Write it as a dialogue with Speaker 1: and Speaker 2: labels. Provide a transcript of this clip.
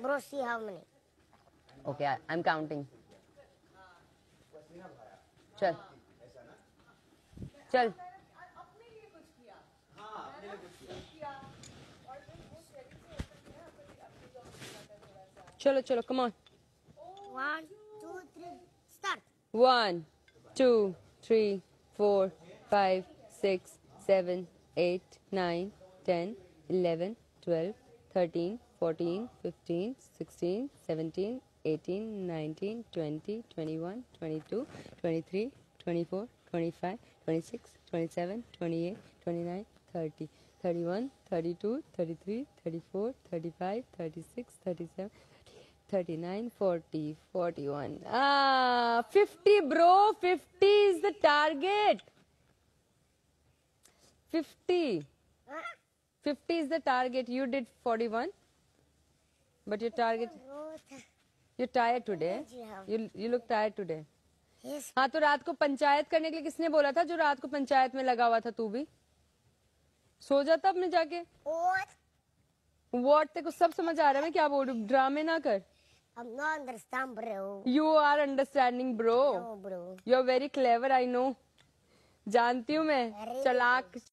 Speaker 1: Bro, see how many.
Speaker 2: Okay, I'm counting. Chal, chal. Chalo chalo, come on.
Speaker 1: One, two, three, start.
Speaker 2: One, two, three, four, five, six, seven, eight, nine, ten, eleven, twelve, thirteen fourteen, fifteen, sixteen, seventeen, eighteen, nineteen, twenty, twenty-one, twenty-two, twenty-three, twenty-four, twenty-five, twenty-six, twenty-seven, twenty-eight, twenty-nine, thirty, thirty-one, thirty-two, thirty-three, thirty-four, thirty-five, thirty-six, thirty-seven. 39, 40, 41. Ah, 50, bro. 50 is the target. 50. 50 is the target. You did 41. But your target,
Speaker 1: Bro,
Speaker 2: you're tired today. You, you look tired today.
Speaker 1: yes.
Speaker 2: हाँ तो रात को पंचायत करने के लिए किसने बोला था जो रात को पंचायत में लगा हुआ था तू भी सो जाता अपने जाके
Speaker 1: What?
Speaker 2: वॉट तेरे को सब समझ आ रहा है मैं क्या बोल रही हूँ ड्रामे ना कर
Speaker 1: I'm not understand, bro.
Speaker 2: You are understanding bro
Speaker 1: No, bro.
Speaker 2: You are very clever I know जानती हूँ मैं चलाक